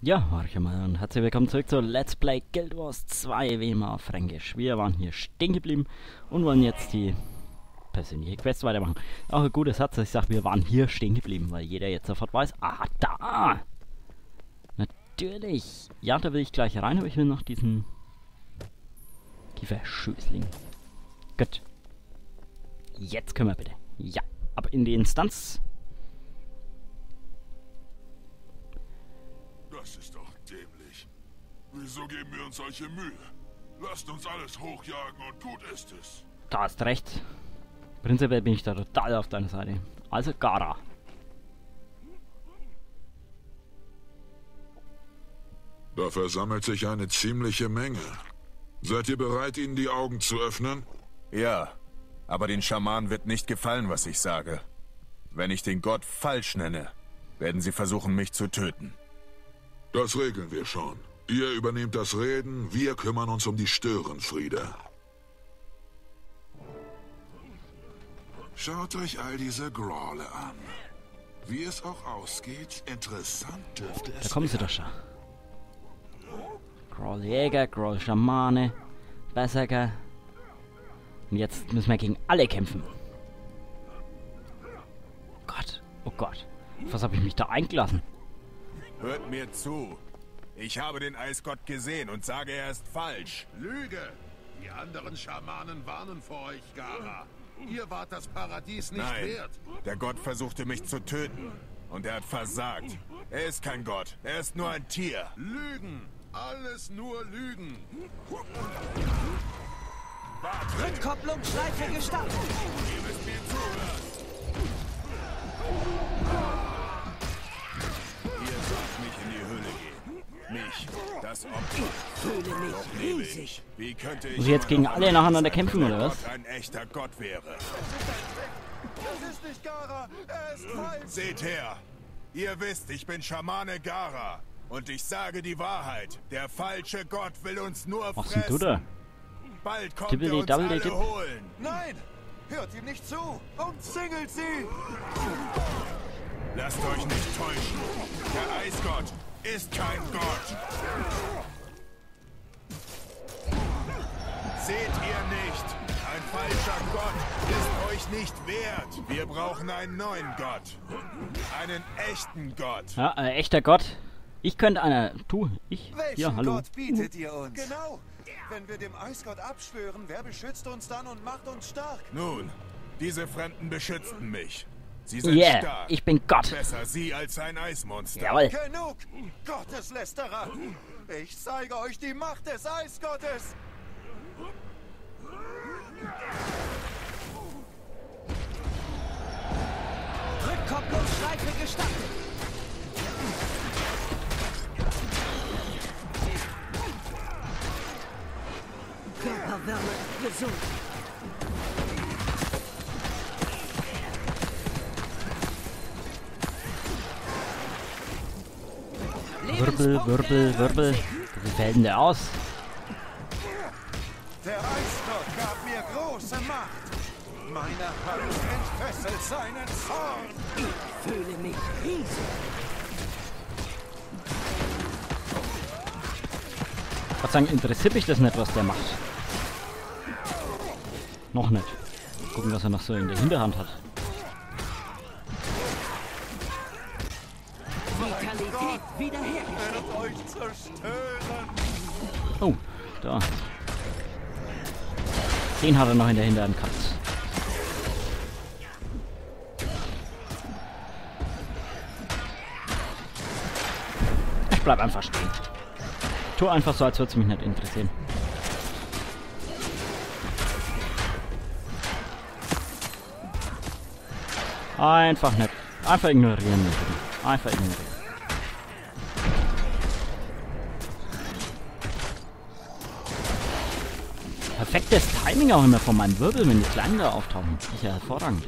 Ja, horche mal und herzlich willkommen zurück zu Let's Play Guild Wars 2 wie immer auf Fränkisch. Wir waren hier stehen geblieben und wollen jetzt die persönliche Quest weitermachen. Auch ein guter Satz, ich sage, wir waren hier stehen geblieben, weil jeder jetzt sofort weiß, ah, da! Natürlich! Ja, da will ich gleich rein, aber ich will noch diesen Kieferschößling. Gut. Jetzt können wir bitte. Ja, ab in die Instanz. Das ist doch dämlich. Wieso geben wir uns solche Mühe? Lasst uns alles hochjagen und gut ist es. Da hast recht. Prinzipiell bin ich da total auf deiner Seite. Also Gara. Da versammelt sich eine ziemliche Menge. Seid ihr bereit, ihnen die Augen zu öffnen? Ja, aber den Schamanen wird nicht gefallen, was ich sage. Wenn ich den Gott falsch nenne, werden sie versuchen, mich zu töten. Das regeln wir schon. Ihr übernehmt das Reden, wir kümmern uns um die Störenfriede. Schaut euch all diese Grawle an. Wie es auch ausgeht, interessant dürfte es Da kommen sie doch schon. Growl Jäger, Growl Schamane, Berserker. Und jetzt müssen wir gegen alle kämpfen. Gott, oh Gott. Was habe ich mich da eingelassen? Hört mir zu. Ich habe den Eisgott gesehen und sage, er ist falsch. Lüge! Die anderen Schamanen warnen vor euch, Gara. Ihr wart das Paradies nicht Nein, wert. der Gott versuchte mich zu töten. Und er hat versagt. Er ist kein Gott, er ist nur ein Tier. Lügen! Alles nur Lügen! Rückkopplungsschleife gestartet. Ihr Mich, das Opfer. Fühle mich riesig. Wie könnte ich Muss ich jetzt gegen alle nacheinander kämpfen, oder was? Gott ein echter Gott wäre. Das ist nicht Gara! Er ist falsch! Seht her! Ihr wisst, ich bin Schamane Gara. Und ich sage die Wahrheit. Der falsche Gott will uns nur Was fressen. du da? Bald kommt er uns dabbeli, alle holen. Nein! Hört ihm nicht zu! Umzingelt sie! Lasst euch nicht täuschen. Der Eisgott ist kein Gott. Seht ihr nicht? Ein falscher Gott ist euch nicht wert. Wir brauchen einen neuen Gott. Einen echten Gott. Ja, äh, echter Gott. Ich könnte einer. Du, ich. Welchen Ja, hallo. Gott bietet ihr uns? Genau! Wenn wir dem Eisgott abschwören, wer beschützt uns dann und macht uns stark? Nun, diese Fremden beschützten mich. Sie sind Yeah, stark. ich bin Gott. Besser sie als ein Eismonster. Jawohl. Genug! Gotteslästerer! Ich zeige euch die Macht des Eisgottes! Rückkopplungsschleife gestartet. Körperwärme gesund. Wirbel, Wirbel, Wirbel. Wie fällt denn der aus? Der Eisgott gab mir große Macht! Meine Hand entfesselt seinen Zorn! Ich fühle mich riesig. Gott sagen, interessiert mich das nicht, was der macht. Noch nicht. Gucken, was er noch so in der Hinterhand hat. Oh, da. Den hat er noch in der Hinterhand gehabt. Ich bleib einfach stehen. Tu einfach so, als würde es mich nicht interessieren. Einfach nicht. Einfach ignorieren. Einfach ignorieren. Perfektes Timing auch immer von meinem Wirbel, wenn die Kleinen da auftauchen. Das ist ja hervorragend.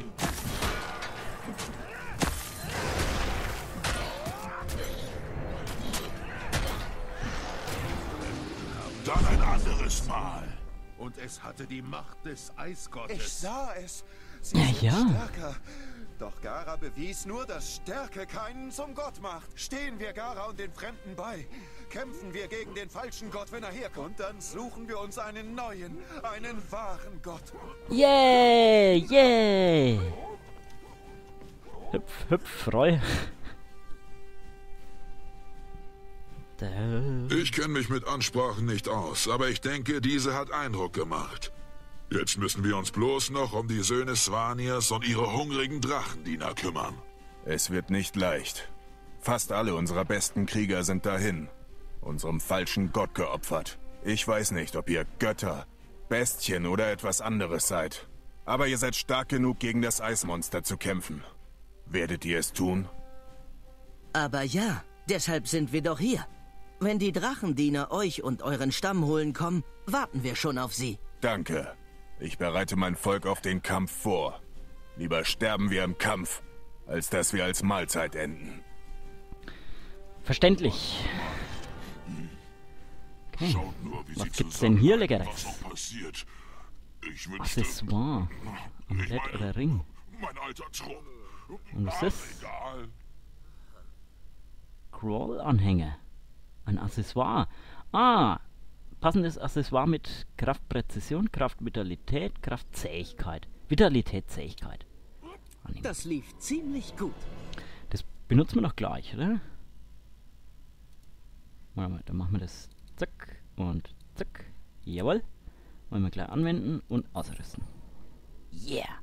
Dann ein anderes Mal. Und es hatte die Macht des Eisgottes. Ich sah es. Sie Ja, ja. stärker. Doch Gara bewies nur, dass Stärke keinen zum Gott macht. Stehen wir Gara und den Fremden bei. Kämpfen wir gegen den falschen Gott, wenn er herkommt. Dann suchen wir uns einen neuen, einen wahren Gott. Yay! Yay! Hüpf, hüpf, freu. Ich kenne mich mit Ansprachen nicht aus, aber ich denke, diese hat Eindruck gemacht. Jetzt müssen wir uns bloß noch um die Söhne Swanias und ihre hungrigen Drachendiener kümmern. Es wird nicht leicht. Fast alle unserer besten Krieger sind dahin. Unserem falschen Gott geopfert. Ich weiß nicht, ob ihr Götter, Bestien oder etwas anderes seid. Aber ihr seid stark genug, gegen das Eismonster zu kämpfen. Werdet ihr es tun? Aber ja, deshalb sind wir doch hier. Wenn die Drachendiener euch und euren Stamm holen kommen, warten wir schon auf sie. Danke. Ich bereite mein Volk auf den Kampf vor. Lieber sterben wir im Kampf, als dass wir als Mahlzeit enden. Verständlich. Okay. Schaut nur, wie Was sie gibt's denn hier, Leckeres? Was wünschte, Accessoire. ich Amulett oder Ring. mein alter Thron. Und was Ach, ist? Egal. Crawl-Anhänger. Ein Accessoire. Ah, passendes Accessoire mit Kraftpräzision, Kraftvitalität, Kraftzähigkeit. Vitalität, Zähigkeit. Annehmen. Das lief ziemlich gut. Das benutzen wir doch gleich, oder? Warte mal, dann machen wir das zack und zack. Jawohl. Wollen wir gleich anwenden und ausrüsten. Yeah.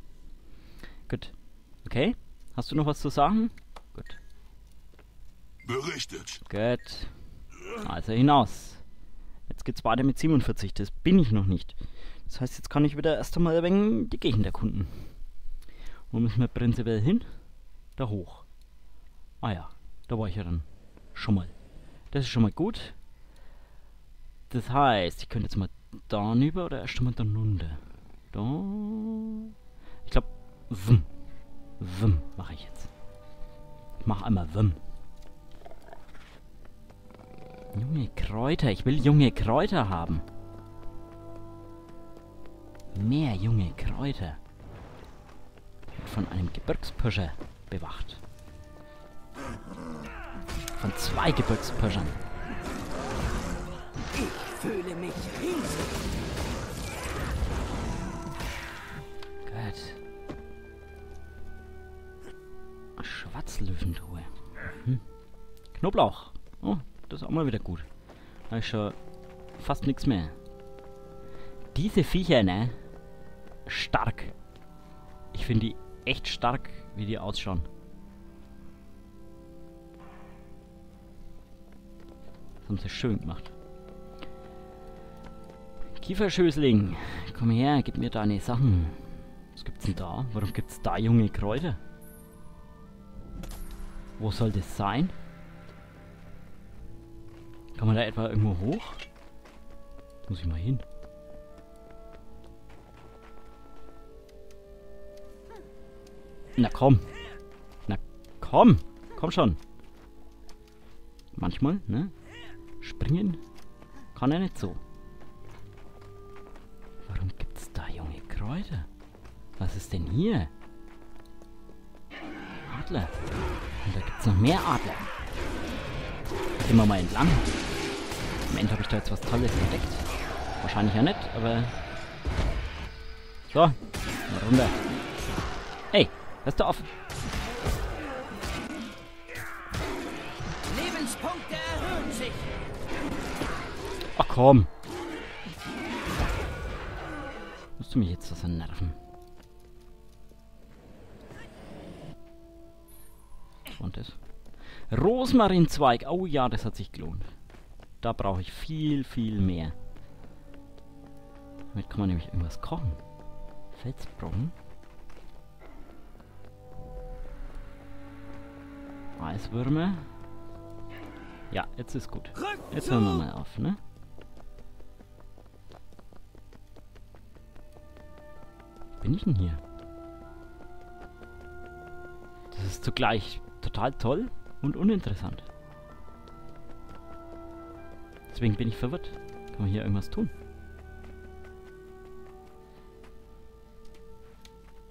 Gut. Okay. Hast du noch was zu sagen? Gut. Berichtet. Gut. Also hinaus. Jetzt geht's weiter mit 47. Das bin ich noch nicht. Das heißt, jetzt kann ich wieder erst einmal ein wenig die Gegend erkunden. Wo müssen wir prinzipiell hin? Da hoch. Ah ja, da war ich ja dann schon mal. Das ist schon mal gut. Das heißt, ich könnte jetzt mal da rüber oder erst einmal da runter. Da. Ich glaube, Wum. Wum mache ich jetzt. Ich mache einmal Wum. Junge Kräuter. Ich will junge Kräuter haben. Mehr junge Kräuter. Wird von einem Gebirgspusher bewacht. Von zwei Gebirgspushern. Ich fühle mich riesig. Gut. Schwarzlöwentruhe. Mhm. Knoblauch. Das ist auch mal wieder gut. Da ist schon fast nichts mehr. Diese Viecher, ne? Stark. Ich finde die echt stark, wie die ausschauen. Das haben sie schön gemacht. Kieferschößling, komm her, gib mir deine Sachen. Was gibt's denn da? Warum gibt's da junge Kräuter? Wo soll das sein? Kann man da etwa irgendwo hoch? Muss ich mal hin. Na komm. Na komm. Komm schon. Manchmal, ne? Springen kann er nicht so. Warum gibt's da junge Kräuter? Was ist denn hier? Adler. Und da gibt's noch mehr Adler. Gehen wir mal entlang. Am Ende habe ich da jetzt was Tolles entdeckt. Wahrscheinlich ja nicht, aber... So, mal runter. Hey, hörst du auf? Lebenspunkte erhöhen sich. Ach komm. Musst du mich jetzt so nerven? Und das? Rosmarinzweig. Oh ja, das hat sich gelohnt. Da brauche ich viel, viel mehr. Damit kann man nämlich irgendwas kochen. Felsbrocken. Eiswürmer. Ja, jetzt ist gut. Jetzt hören wir mal auf, ne? Bin ich denn hier? Das ist zugleich total toll und uninteressant. Deswegen bin ich verwirrt. Kann man hier irgendwas tun?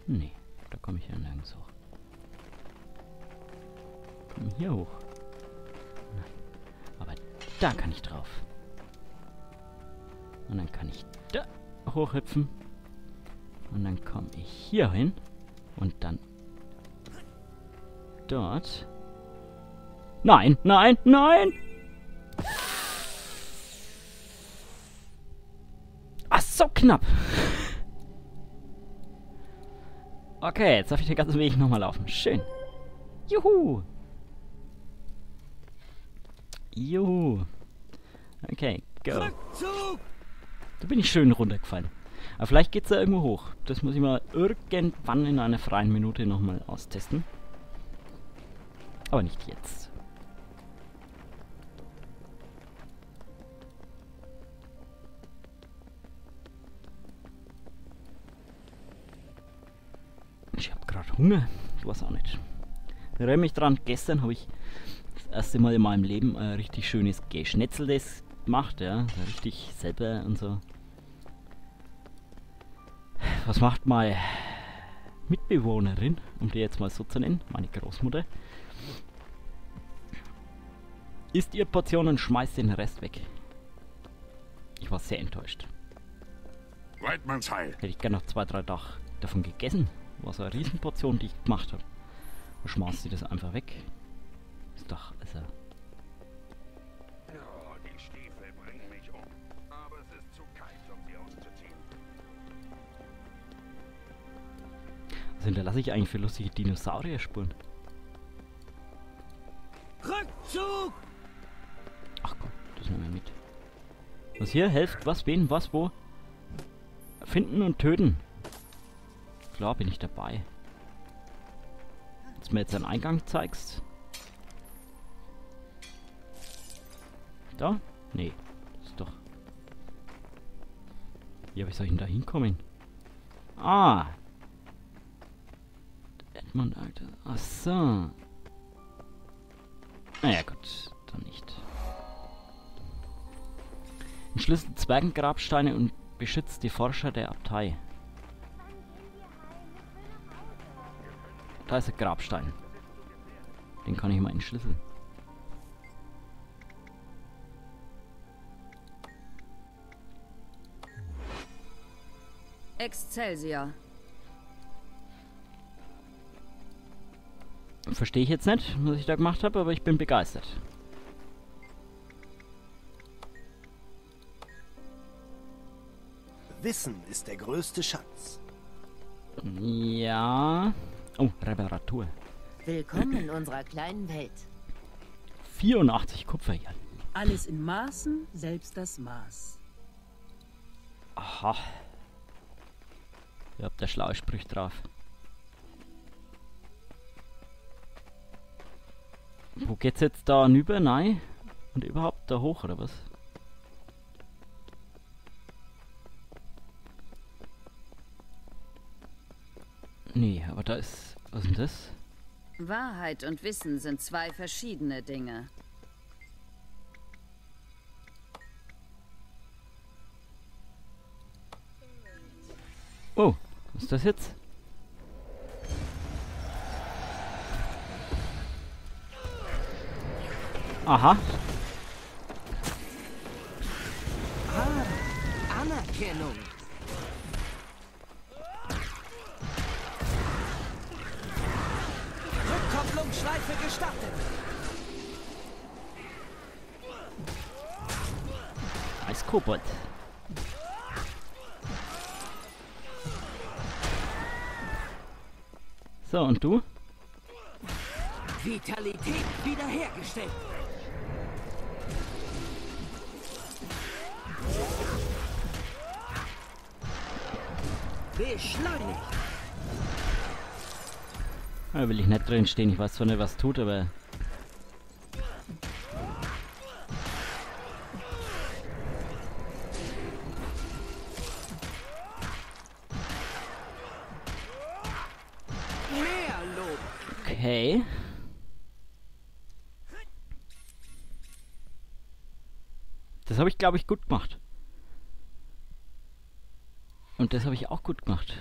Nee, da komme ich ja nirgends hoch. Komm hier hoch. Nein. Aber da kann ich drauf. Und dann kann ich da hochhüpfen. Und dann komme ich hier hin. Und dann dort. Nein, nein, nein! Knapp. Okay, jetzt darf ich den ganzen Weg nochmal laufen. Schön. Juhu. Juhu. Okay, go. Da bin ich schön runtergefallen. Aber vielleicht geht's da irgendwo hoch. Das muss ich mal irgendwann in einer freien Minute nochmal austesten. Aber nicht jetzt. Gerade Hunger. Ich weiß auch nicht. Ich erinnere mich dran, gestern habe ich das erste Mal in meinem Leben ein richtig schönes Geschnetzeltes gemacht, ja. Richtig selber und so. Was macht meine Mitbewohnerin, um die jetzt mal so zu nennen, meine Großmutter? Isst ihr Portionen und schmeißt den Rest weg. Ich war sehr enttäuscht. Weidmannsheil. Hätte ich gerne noch zwei, drei Tage davon gegessen. War so eine Riesenportion, die ich gemacht habe. Und schmeißt sie das einfach weg. Ist doch, also. Oh, die Stiefel bringen mich um. Aber es ist zu kalt, um sie auszuziehen. Was hinterlasse ich eigentlich für lustige Dinosaurier-Spuren? Rückzug! Ach komm, das nehmen wir mit. Was hier? Helft? Was? Wen? Was? Wo? Finden und töten. Klar bin ich dabei. Dass du mir jetzt einen Eingang zeigst. Da? Nee. Ist doch... Wie, wie soll ich denn da hinkommen? Ah! Edmund, Alter. Ach so. Naja, gut. Dann nicht. Entschlüsselt Zwergengrabsteine und beschützt die Forscher der Abtei. Da ist ein Grabstein. Den kann ich mal entschlüsseln. Excelsior. Verstehe ich jetzt nicht, was ich da gemacht habe, aber ich bin begeistert. Wissen ist der größte Schatz. Ja. Oh, Reparatur. Willkommen in unserer kleinen Welt. 84 Kupfer hier. Alles in Maßen, selbst das Maß. Aha. Ihr habt da schlaue Sprüche drauf. Wo geht's jetzt da hinüber? Nein. Und überhaupt da hoch, oder was? Nee, aber da ist... Was ist denn das? Wahrheit und Wissen sind zwei verschiedene Dinge. Oh, was ist das jetzt? Aha. Anerkennung. Rückkopplungsschleife gestartet. Als Kobold. So, und du? Vitalität wiederhergestellt. Beschleunigt. Da will ich nicht drin stehen. Ich weiß zwar nicht, was tut, aber... Okay. Das habe ich, glaube ich, gut gemacht. Und das habe ich auch gut gemacht.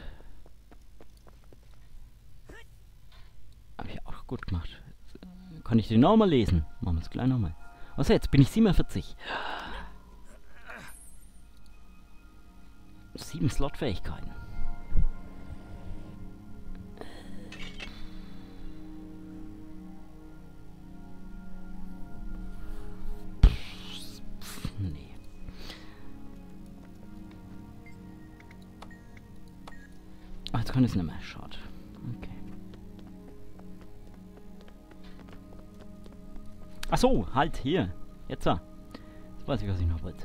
Habe ich auch gut gemacht. Kann ich den nochmal lesen? Machen wir es gleich nochmal. Was jetzt? Bin ich 47. Sieben Slot-Fähigkeiten. Nee. Ach, jetzt kann ich es nicht mehr. Schade. Ach so, halt, hier. Jetzt. Jetzt weiß ich, was ich noch wollte.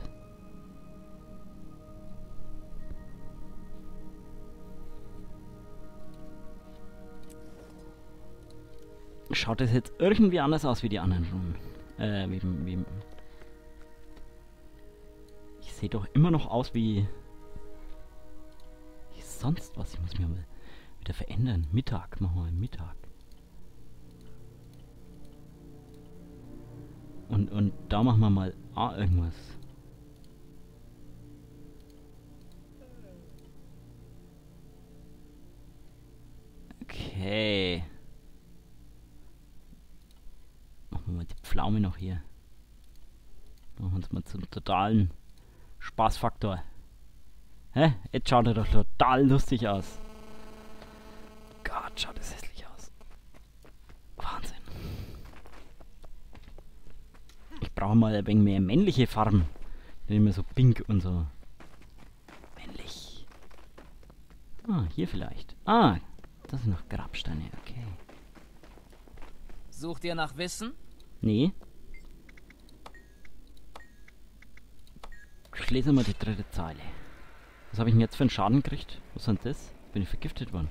Schaut das jetzt irgendwie anders aus wie die anderen Runen? Äh, wie, wie, ich sehe doch immer noch aus wie... wie sonst was. Ich muss mich mal wieder verändern. Mittag, machen wir Mittag. Und, und da machen wir mal ah, irgendwas. Okay. Machen wir mal die Pflaume noch hier. Machen wir uns mal zum totalen Spaßfaktor. Hä? Jetzt schaut er doch total lustig aus. Gott, schaut das Ich brauche mal ein wenig mehr männliche Farben. Nicht immer so pink und so. Männlich. Ah, hier vielleicht. Ah, das sind noch Grabsteine, okay. Sucht ihr nach Wissen? Nee. Ich lese mal die dritte Zeile. Was habe ich denn jetzt für einen Schaden gekriegt? Was ist denn das? Bin ich vergiftet worden?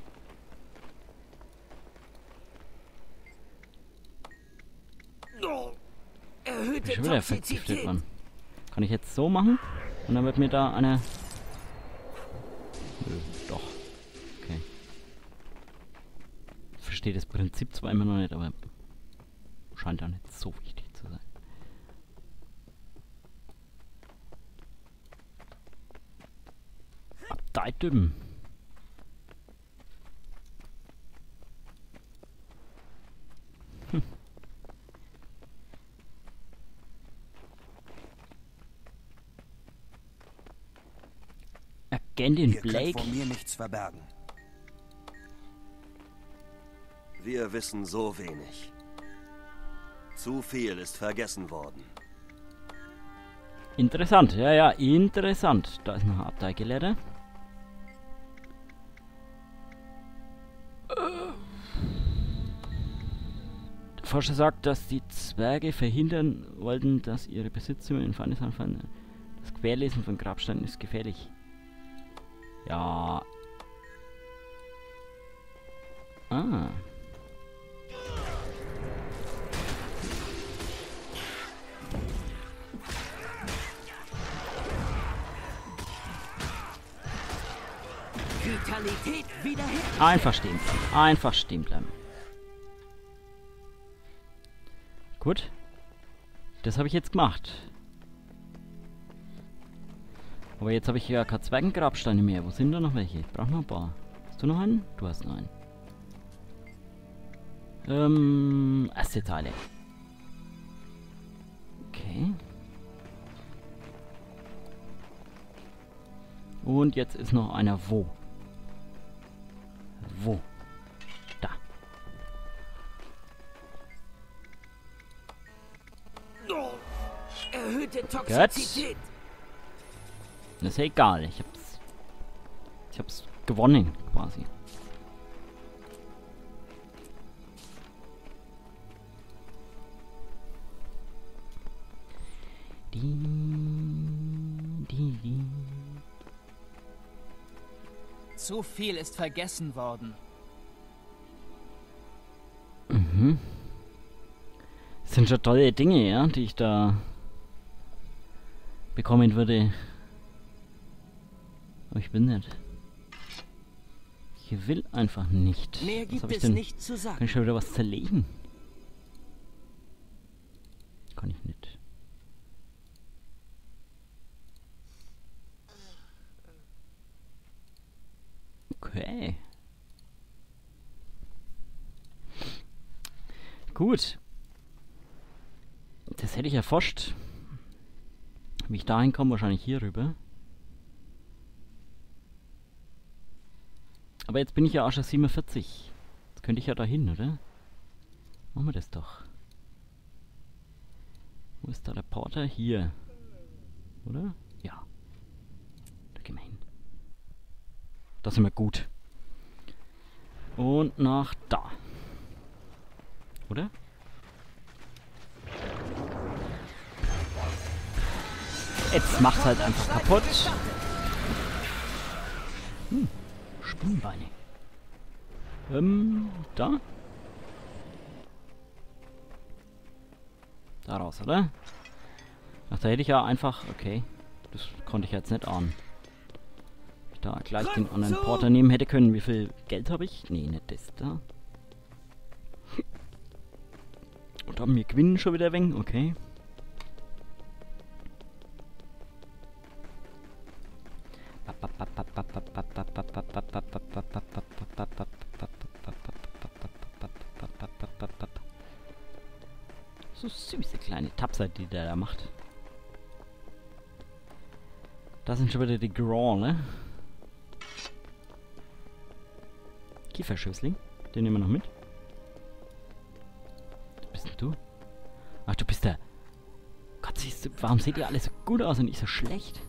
Erhöhte ich schon wieder vergiftet worden. Kann ich jetzt so machen? Und dann wird mir da eine... Nö, doch. Okay. Verstehe das Prinzip zwar immer noch nicht, aber scheint auch nicht so wichtig zu sein. Abdeitüm. Hm. Agentin Ihr könnt Blake. vor mir nichts verbergen. Wir wissen so wenig. Zu viel ist vergessen worden. Interessant, ja, ja, interessant. Da ist noch ein Abteigelehrer. Der Forscher sagt, dass die Zwerge verhindern wollten, dass ihre Besitztümer in Feindeshand anfallen. Das Querlesen von Grabsteinen ist gefährlich. Ja. Ah. Vitalität wiederherstellen. Einfach stehen bleiben. Einfach stehen bleiben. Gut. Das habe ich jetzt gemacht. Aber jetzt habe ich ja keine Zwergengrabsteine mehr. Wo sind da noch welche? Ich brauche noch ein paar. Hast du noch einen? Du hast noch einen. Ähm, erste Teile. Okay. Und jetzt ist noch einer wo. Wo? Da. Erhöhte Gut. Toxizität. Das ist ja egal. Ich hab's. Ich hab's gewonnen, quasi. Die, die, die. Zu viel ist vergessen worden. Mhm. Das sind schon tolle Dinge, ja, die ich da bekommen würde. Aber ich will nicht. Ich will einfach nicht. Mehr Was gibt hab ich es denn? nicht zu Kann sagen. ich schon wieder was zerlegen? Kann ich nicht. Okay. Gut. das hätte ich erforscht. Wie ich dahin komme, wahrscheinlich hier rüber. Aber jetzt bin ich ja auch schon 47. Jetzt könnte ich ja dahin, oder? Machen wir das doch. Wo ist da der Porter? Hier. Oder? Ja. Da gehen wir hin. Da sind wir gut. Und nach da. Oder? Jetzt macht's halt einfach kaputt. Spinnbeine. Ähm, da? Da raus, oder? Ach, da hätte ich ja einfach... Okay. Das konnte ich jetzt nicht ahnen. Ich da gleich den anderen Porter nehmen hätte können. Wie viel Geld habe ich? Nee, nicht das da. Und haben wir gewinnen schon wieder wegen. Okay. So süße kleine Tapser, die der da macht. Das sind schon wieder die Graw, ne? Kieferschößling. Den nehmen wir noch mit. Was bist denn du? Ach, du bist der... Gott, siehst du, warum seht ihr alle so gut aus und ich so schlecht?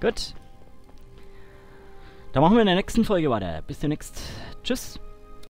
Gut. Dann machen wir in der nächsten Folge weiter. Bis demnächst. Tschüss.